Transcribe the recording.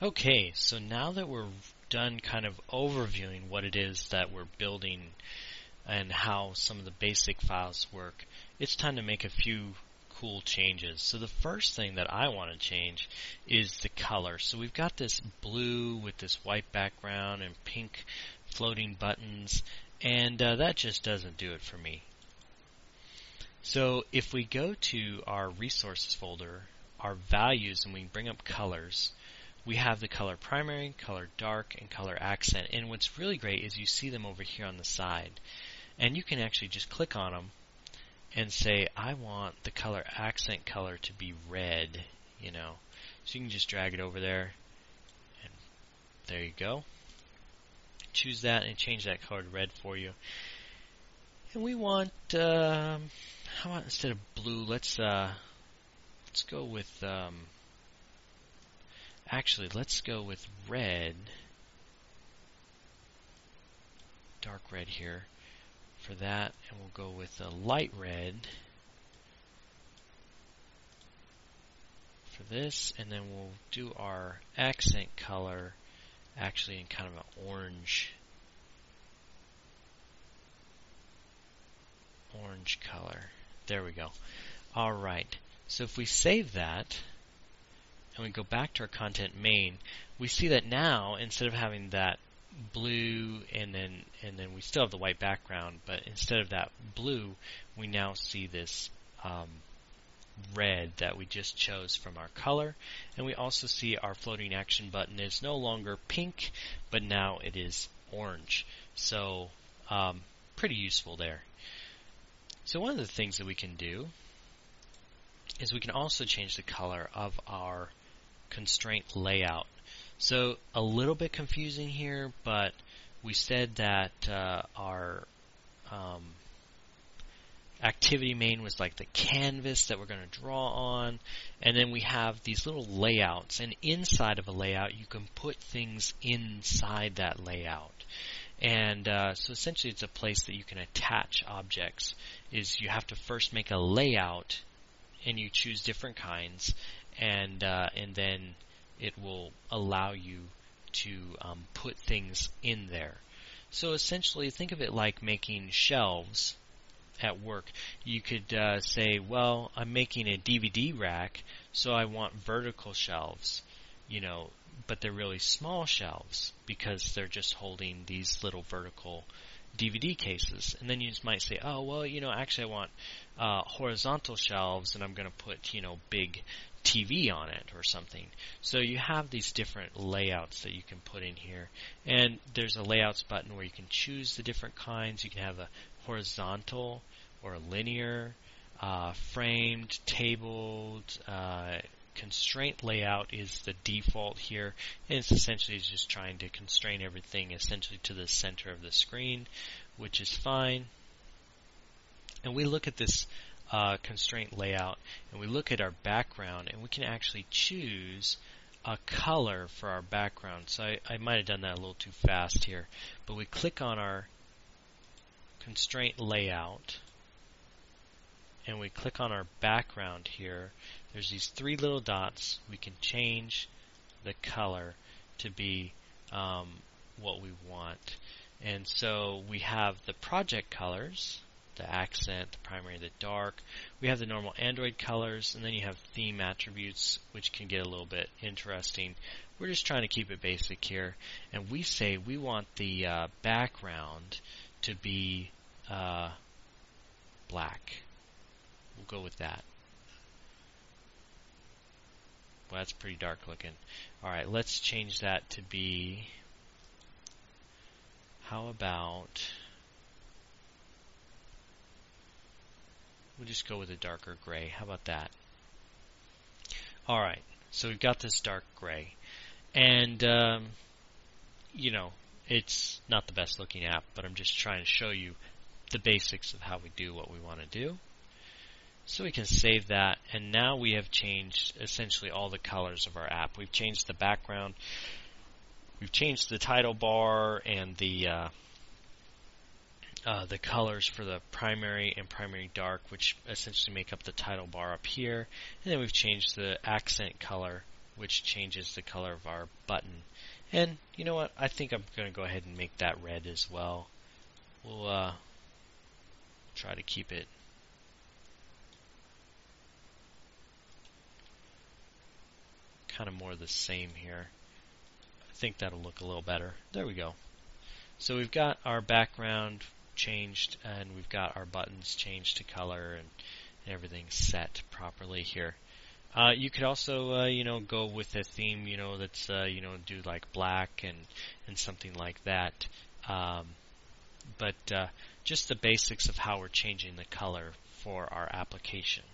Okay, so now that we're done kind of overviewing what it is that we're building and how some of the basic files work, it's time to make a few cool changes. So the first thing that I want to change is the color. So we've got this blue with this white background and pink floating buttons, and uh, that just doesn't do it for me. So if we go to our resources folder, our values, and we bring up colors, we have the color primary, color dark, and color accent. And what's really great is you see them over here on the side. And you can actually just click on them and say, I want the color accent color to be red, you know. So you can just drag it over there, and there you go. Choose that and change that color to red for you. And we want, um, how about instead of blue, let's uh, let's go with um, Actually, let's go with red. Dark red here for that, and we'll go with a light red for this, and then we'll do our accent color actually in kind of an orange orange color. There we go. Alright, so if we save that, and we go back to our content main, we see that now instead of having that blue and then and then we still have the white background, but instead of that blue, we now see this um, red that we just chose from our color, and we also see our floating action button is no longer pink, but now it is orange. So um, pretty useful there. So one of the things that we can do is we can also change the color of our constraint layout. So a little bit confusing here, but we said that uh, our um, activity main was like the canvas that we're going to draw on, and then we have these little layouts, and inside of a layout you can put things inside that layout. And uh, so essentially it's a place that you can attach objects. Is you have to first make a layout and you choose different kinds and uh, and then it will allow you to um, put things in there. So essentially, think of it like making shelves at work. You could uh, say, well, I'm making a DVD rack, so I want vertical shelves, you know, but they're really small shelves because they're just holding these little vertical DVD cases. And then you might say, oh, well, you know, actually I want uh, horizontal shelves and I'm going to put, you know, big TV on it or something. So you have these different layouts that you can put in here. And there's a layouts button where you can choose the different kinds. You can have a horizontal or a linear, uh, framed, tabled, uh, constraint layout is the default here, and it's essentially just trying to constrain everything essentially to the center of the screen, which is fine. And we look at this uh, constraint layout and we look at our background and we can actually choose a color for our background. So I, I might have done that a little too fast here, but we click on our constraint layout and we click on our background here. There's these three little dots. We can change the color to be um, what we want. And so we have the project colors the accent, the primary, the dark. We have the normal Android colors, and then you have theme attributes, which can get a little bit interesting. We're just trying to keep it basic here, and we say we want the uh, background to be uh, black. We'll go with that. Well, that's pretty dark looking. Alright, let's change that to be. How about. We'll just go with a darker gray. How about that? Alright, so we've got this dark gray. And, um, you know, it's not the best looking app, but I'm just trying to show you the basics of how we do what we want to do. So we can save that, and now we have changed essentially all the colors of our app. We've changed the background, we've changed the title bar and the uh, uh, the colors for the primary and primary dark, which essentially make up the title bar up here. And then we've changed the accent color which changes the color of our button. And you know what? I think I'm going to go ahead and make that red as well. We'll uh, try to keep it kind of more the same here. I think that'll look a little better. There we go. So we've got our background changed and we've got our buttons changed to color and, and everything set properly here. Uh, you could also, uh, you know, go with a theme, you know, that's, uh, you know, do like black and and something like that. Um, but uh, just the basics of how we're changing the color for our application.